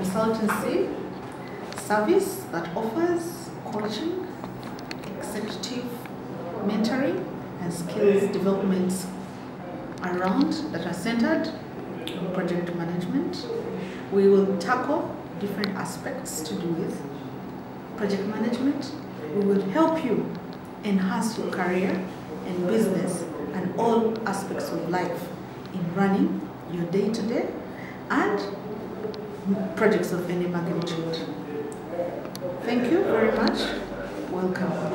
consultancy service that offers coaching, executive mentoring, and skills developments around that are centered on project management. We will tackle different aspects to do with project management. We will help you enhance your career and business and all aspects of life in running your day-to-day day to day projects of any magnitude. Thank you very much. Welcome.